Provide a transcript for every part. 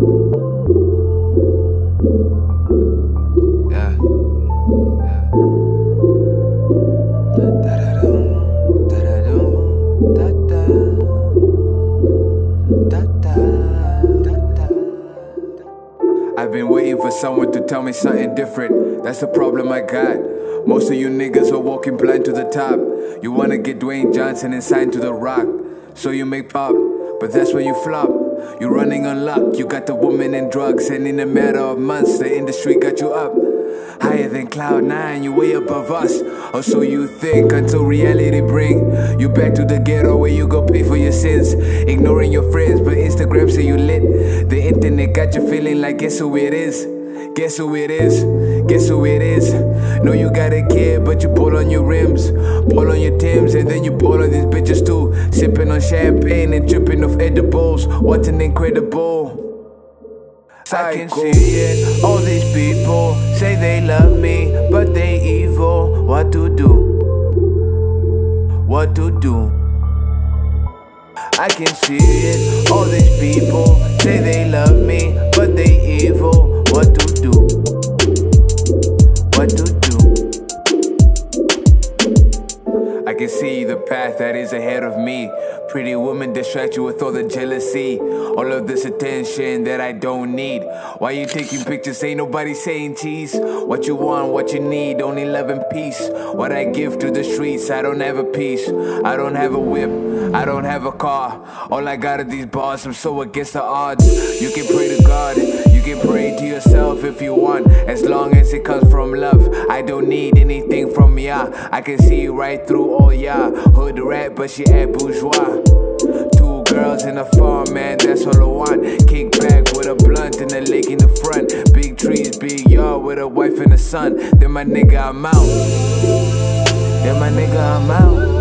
Yeah. I've been waiting for someone to tell me something different. That's the problem I got. Most of you niggas are walking blind to the top. You wanna get Dwayne Johnson and sign to the rock. So you make pop, but that's where you flop. You're running on luck, you got the woman and drugs, and in a matter of months, the industry got you up. Higher than cloud nine, you way above us. Or so you think until reality bring you back to the ghetto where you go pay for your sins. Ignoring your friends, but Instagram say you lit. The internet got you feeling like guess who it is. Guess who it is? Guess who it is? Know you got a kid, but you pull on your rims, pull on your Tims, and then you pull on these bitches too. Sipping on champagne and tripping off edibles. What an incredible. I can see it. All these people say they love me, but they evil. What to do? What to do? I can see it. All these people say they love me, can see the path that is ahead of me. Pretty woman distract you with all the jealousy, all of this attention that I don't need. Why you taking pictures? Ain't nobody saying cheese. What you want, what you need, only love and peace. What I give to the streets, I don't have a piece. I don't have a whip, I don't have a car. All I got are these bars, I'm so against the odds. You can pray to God, you can pray yourself if you want, as long as it comes from love. I don't need anything from ya. I can see right through all ya. Hood rat, but she act bourgeois. Two girls in a farm, man, that's all I want. Kick back with a blunt and a lake in the front. Big trees, big yard with a wife and a son. Then my nigga, I'm out. Then my nigga, I'm out.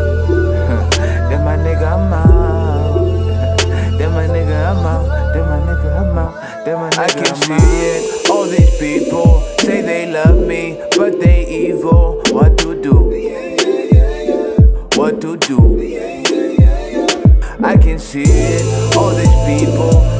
Then my nigga, I can see it. All these people say they love me, but they evil. What to do? What to do? I can see it. All these people